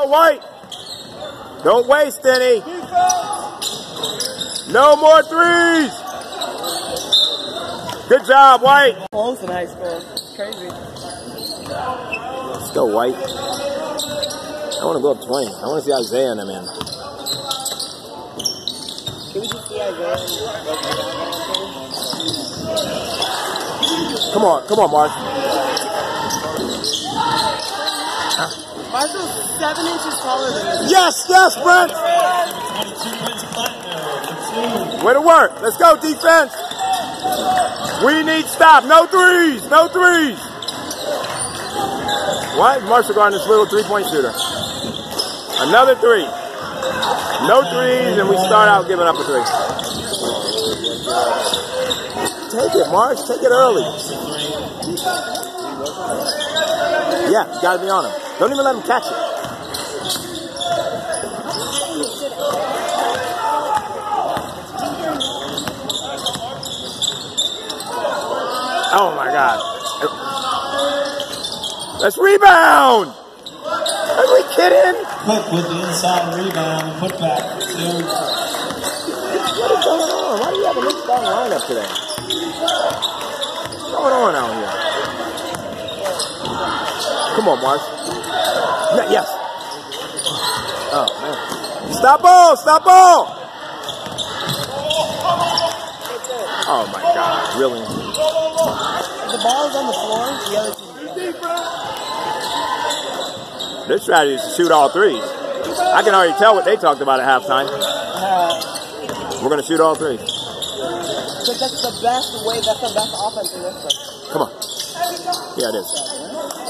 go, White. Don't waste any. No more threes. Good job, White. Close in high school. Crazy. Let's go, White. I want to go up 20. I want to see Isaiah and them in. Can we just see Isaiah? Come on, come on, Mark. Marshall's seven inches taller than me. Yes, yes, Brent. 22 Brence Platner. Way to work. Let's go, defense. We need stop. No threes. No threes. What? Marshall guarding this little three-point shooter. Another three. No threes, and we start out giving up a three. Take it, Marsh. Take it early. Yeah, you got to be on him. Don't even let him catch it. Oh my God. Let's rebound. Are we kidding? Cook with the inside rebound, put back. What is going on? Why do you have a mixed ball lineup today? What's going on out here? Come on, Marsh. Yeah, yes. Oh, man. Stop ball! Stop ball! Oh, my God. Really? The ball is on the floor, the other team. Their strategy is to shoot all threes. I can already tell what they talked about at halftime. Uh, We're going to shoot all three. because that's the best way, that's the best offense in this place. Come on. Yeah, it is.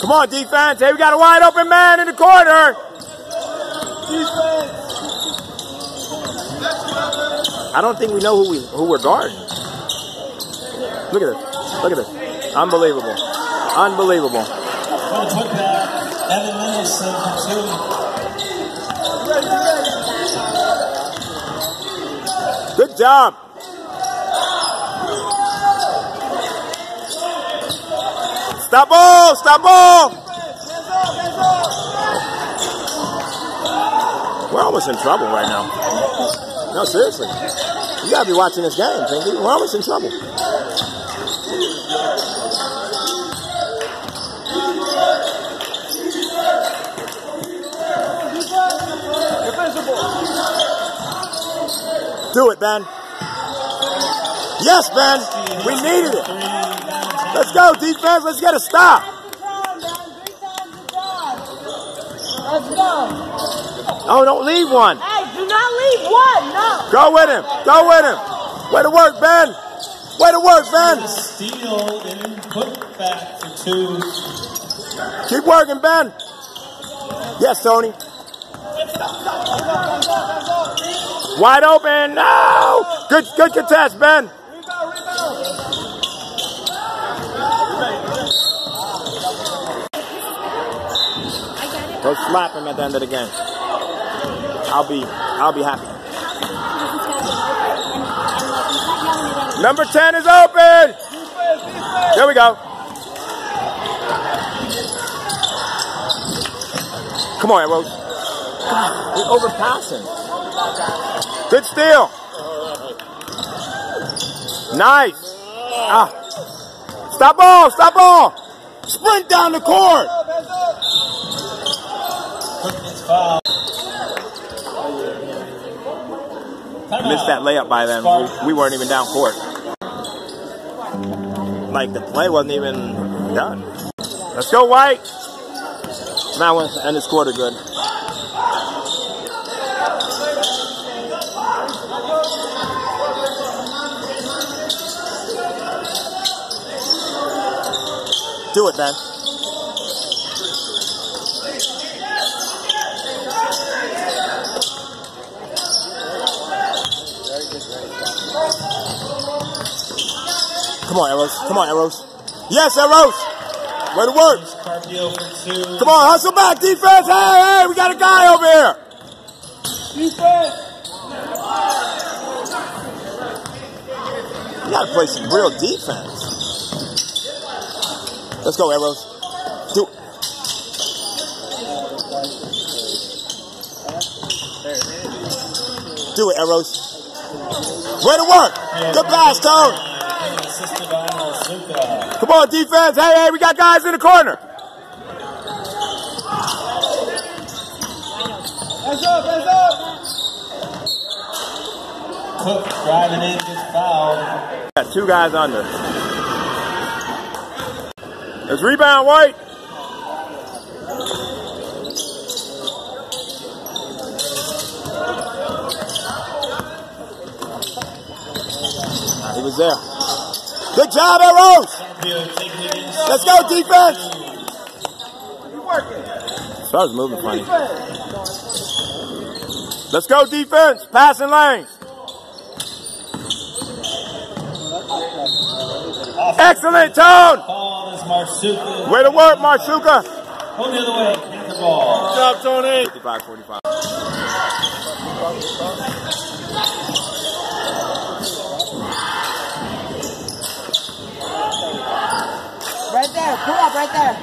Come on, defense. Hey, we got a wide open man in the corner. I don't think we know who we who we're guarding. Look at this. Look at this. Unbelievable. Unbelievable. Good job. Stop ball! Stop ball! We're almost in trouble right now. No, seriously. You gotta be watching this game, Pinky. We're almost in trouble. Do it, Ben. Yes, Ben. We needed it. Let's go, defense. Let's get a stop. Let's go. Oh, don't leave one. Hey, do not leave one. No. Go with him. Go with him. Way to work, Ben. Way to work, Ben. Steal and put back for two. Keep working, Ben. Yes, Tony. Wide open. No. Good, good contest, Ben. Go slap him at the end of the game. I'll be, I'll be happy. Number 10 is open. There we go. Come on, Rose. God, we're overpassing. Good steal. Nice. Ah. Stop ball, stop ball. Sprint down the court. Fouled. Missed that layup by them. We, we weren't even down court. Like the play wasn't even done. Let's go, White. Now we'll end this quarter good. Do it, Ben. Come on, Eros. Come on, Eros. Yes, Eros. Way to work. Come on, hustle back, defense. Hey, hey, we got a guy over here. Defense. You gotta play some real defense. Let's go, Eros. Do it. Do it, Eros. Way to work. Good pass, Tone. Assisted by Marzouca. Come on, defense. Hey, hey, we got guys in the corner. Hands up, hands up. Cook driving in gets fouled. Got two guys under. There's rebound, White. He was there. Good job, Eros. Let's go, defense. You working. Star's moving funny. Let's go, defense. Passing lanes. Excellent, Tone. Way to work, Marzouca. Go the other way. Ball. Good job, Tony. 55 45. Right there. Pull up right there.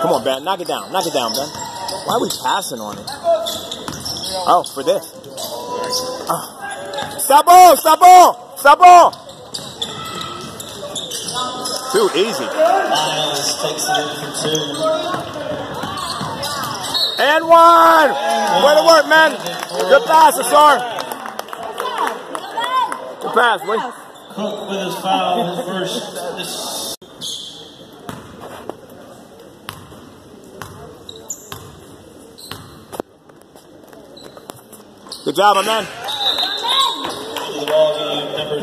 Come on, Ben. Knock it down. Knock it down, Ben. Why are we passing on it? Oh, for this. Oh. Stop ball! Stop ball! Stop ball! Too easy. Miles takes it in for two. And one! Way to work, man. Good pass, Ausar. Good pass, wait. Cook with his foul. His first. This Good job, my man. the ball game number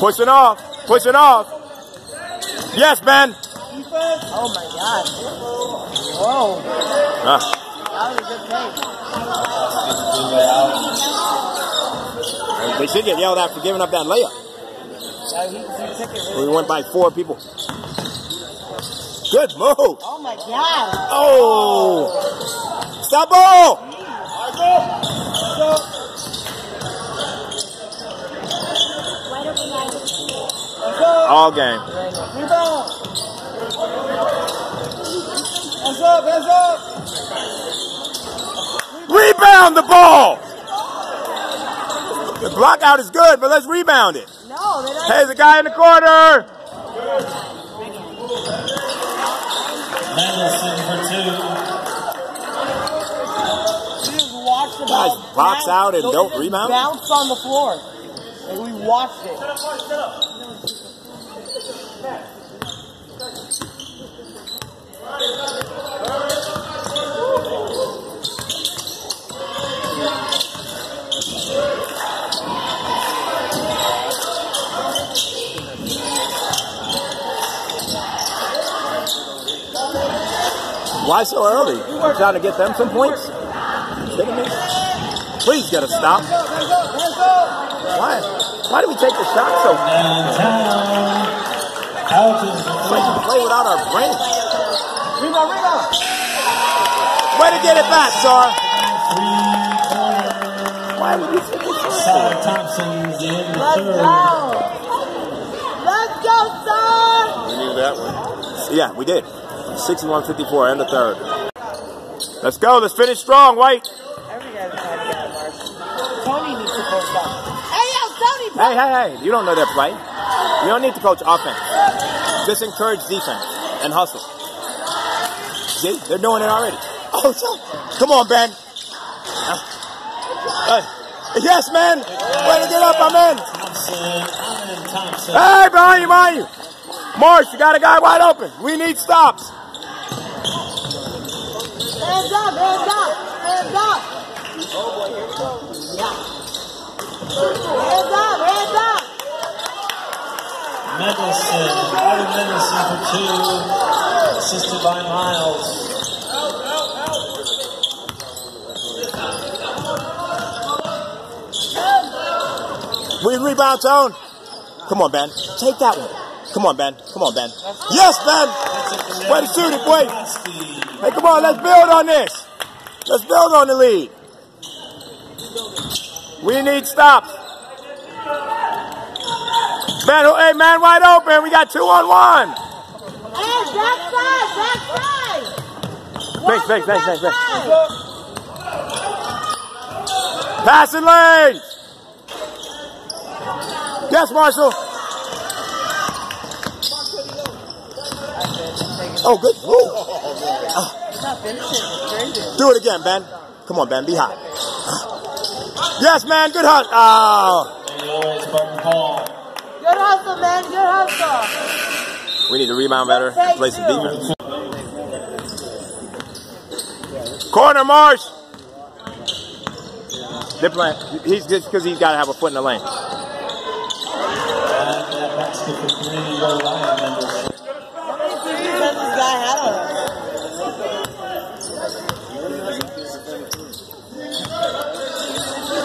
Push it off. Push it off. Yes, Ben. Oh my God. Whoa. Ah, That was a good take. they should get yelled at for giving up that layup. Yeah, he, he took it really We went by four people. Good move. Oh my God. Oh. Stop ball. All game. Hands up, hands up. Rebound the ball. The block out is good, but let's rebound it. No, they don't. Hey, the guy in the corner. Mendelssohn for two. We just watched the Guys, ball box bounce- out and don't it just rebound? Bounce on the floor. Like we watched it. Why so early? Trying to get them some points? Me? Please get a stop. Why? Why do we take the shot so? It's like we play without our brains. Way to get it back, Sar. Three corner. Why would we take it so Sally Thompson's in the Let's third. go. Let's go, son. We knew that one. Yeah, we did. 61-54, and the third. Let's go. Let's finish strong, White. Every guy's trying to mark. Tony needs to coach up. Hey, yo, Tony, Hey, hey, hey. You don't know their play. You don't need to coach offense. Just encourage defense and hustle. See? They're doing it already. Oh, come on, Ben. Uh, yes, man. Way to get up, my man. Thompson. Amen Thompson. Hey, behind you, behind you. Marsh, you got a guy wide open. We need stops. hands up, hands up, hands up. Oh boy, here we go. Hands up, hands up. Mendelssohn. Ivan Mendelssohn for two. Assisted by Miles. We rebound, Tone. Come on, Ben. Take that one. Come on, Ben. Come on, Ben. Yes, Ben. Way to shoot it, boy. Hey, come on. Let's build on this. Let's build on the lead. We need stops. Ben, oh, hey, man, wide open. We got two on one. Hey, backside, backside. Thanks, thanks, thanks, thanks. Passing lanes. Yes, Marshall. Oh, good. Ooh. Not finishing. Very good. Do it again, Ben. Come on, Ben. Be hot. Yes, man. Good hot. Oh, Illinois Spartan Paul. Good hustle, man. Good hustle. we need to rebound better. Play some defense. Corner, Marsh. They're playing. He's just because he's got to have a foot in the lane. And that basket for Community Rhode Island number six. How many guy had on him?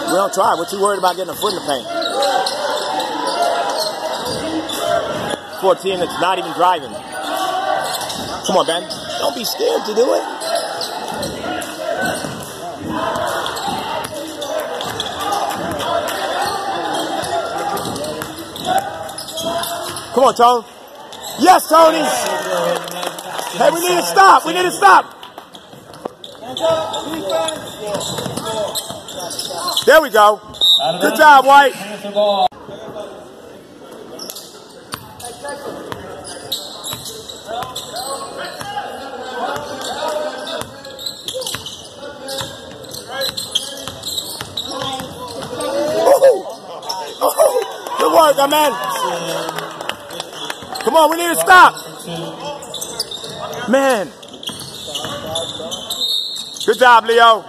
We don't try. We're too worried about getting a foot in the paint. 14 that's not even driving. Come on, Ben. Don't be scared to do it. Come on, Tony. Yes, Tony. Hey, we need to stop. We need to stop. There we go. Good job, White. Good work, my man. Come on, we need to stop. Man. Good job, Leo.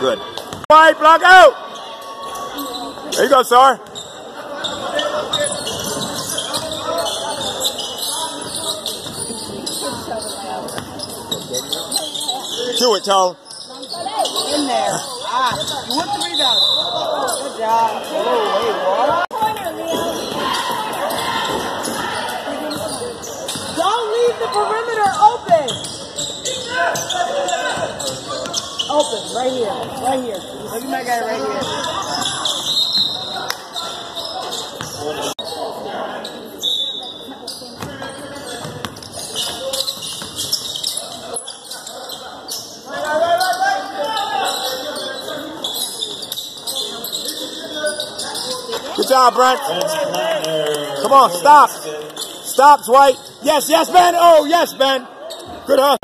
Good. White, block out. There you go, sir. Do it, Tone. In there. Ah, you went the rebound. Good job. Oh, wait, what? Don't leave the perimeter open. Open, right here, right here. Look at my guy right here. Good job, Brent. Come on, stop. Stop, Dwight. Yes, yes, Ben. Oh, yes, Ben. Good hustle.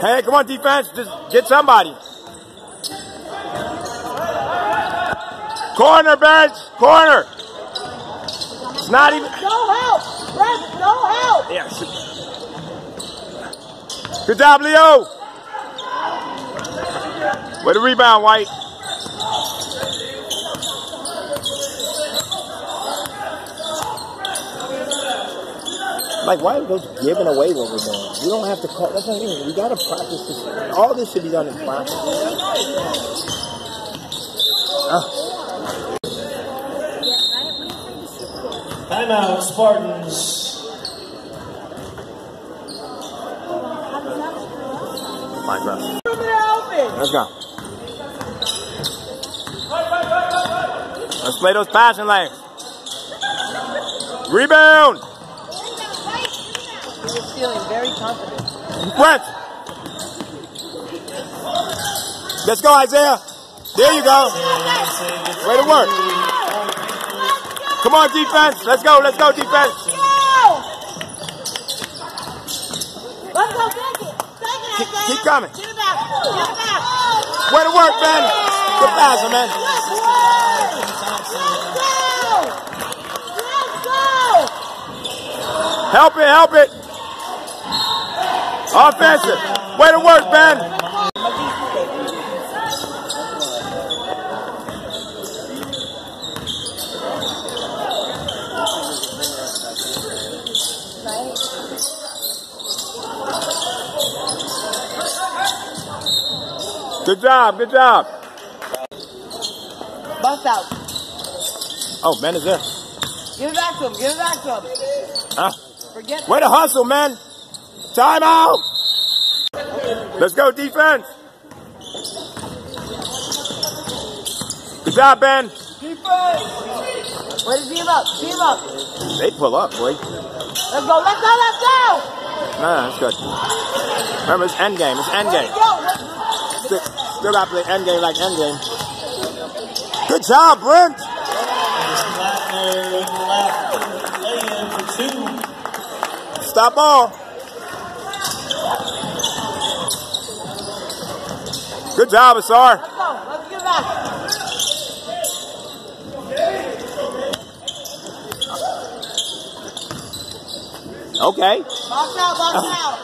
Hey, come on, defense. Just get somebody. Corner, bench. Corner. It's not even. No help! Brett, no help! Yes. Good job, Leo. Way to rebound, White. Like, why are those giving away what we're doing? We don't have to call. That's not even. We got to practice this. All this should be done in practice. Ah, Timeout, Spartans. fine, bro. Let's go. Let's play those passing lanes. Rebound. Feeling very confident. Brent. Let's go, Isaiah. There you go. Way to work. Come on, defense. Let's go. Let's go, defense. Let's go! Keep- keep coming. Get it back! Get it back! Way to work, Ben. Good passer, man. Let's go! Let's go! Help it, help it. Offensive. Way to work, Ben. Good job, good job. Bust out. Oh, Ben is there. Give it back to him. Give it back to him. Huh? Forget. Way to hustle, man. Time out. Let's go, defense. Good job, Ben. Defense. Way to team up. Team up. They pull up, boy. Let's go. Let's go. Let's go. No, that's good. Remember, it's end game. It's end game. Still, still got to play end game like end game. Good job, Brent. Stop with the left. Lay in for two. Stop ball. Good job, Ausar. Let's go. Let's get back. Okay. Box out. Box out.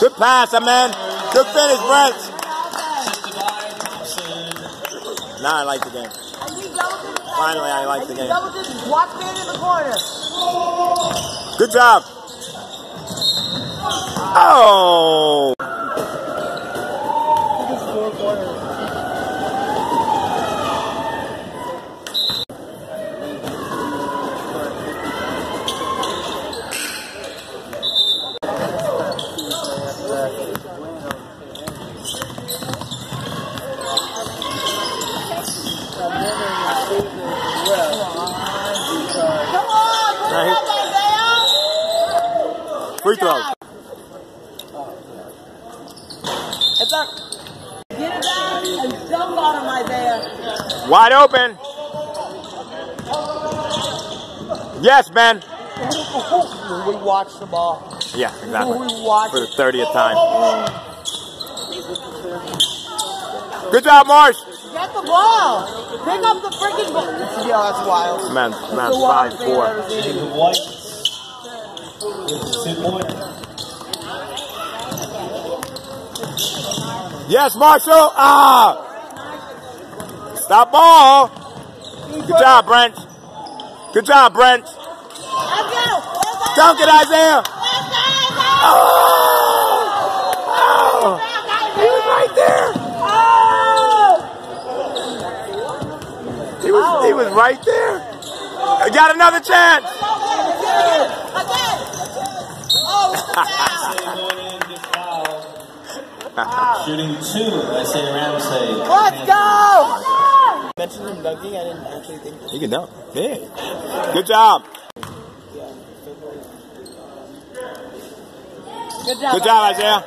Good pass, man. Good finish, Brent. Now I like the game. I need double digits. Finally, I like the game. double digits. Watch man in the corner. Good job. Oh. Come on. Put Right it here. up, Isaiah. Free throws. It's up. Get it down and jump on him, Isaiah. Wide open. Yes, Ben. we watch the ball. Yeah, exactly. We watch For the 30th time. Good job, Marsh. Get the ball. Pick up the freaking ball. Yeah, that's wild. Man, man, five, four. ever seen. The Whites with the two-pointer. Yes, Marshall. Ah. Stop ball. Good job, Brent. Good job, Brent. Let's go. Dunk it, Isaiah. Let's go, Isaiah. Oh. Oh. He was right there. Oh! He was, he was right there. I got another chance. Again. Again. Oh, with the foul. Ramsay going in, gets fouled. Shooting two, Isaiah Ramsay. Let's go. Mentioned him dunking. I didn't actually think. You can dunk. Yeah. Good job. Good job. Good job, Isaiah.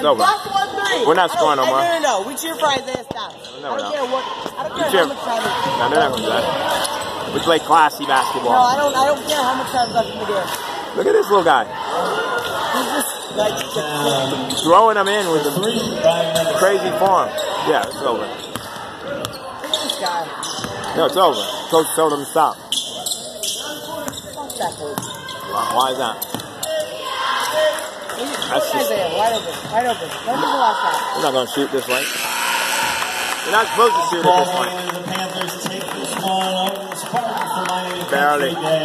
And over. plus one three. We're not scoring no more. No, no, no. We cheer for Isaiah Scott. No, I we're don't not. care what. I don't care how much time. No, they're not gonna do that. We play classy basketball. No, I don't. I don't care how much time left in the game. Look at this little guy. He's just like Um, Throwing them in with the three, Ryan Mendes. crazy form. Yeah, it's over. This guy. No, it's over. Coach told him to stop. Fuck that coach. Why why is that? That's just- Isaiah, wide open, wide open. Don't do the last shot. You're not gonna shoot this way. You're not supposed to shoot it this way. the Panthers take this one over the Spartans for Miami Barely. Country Day.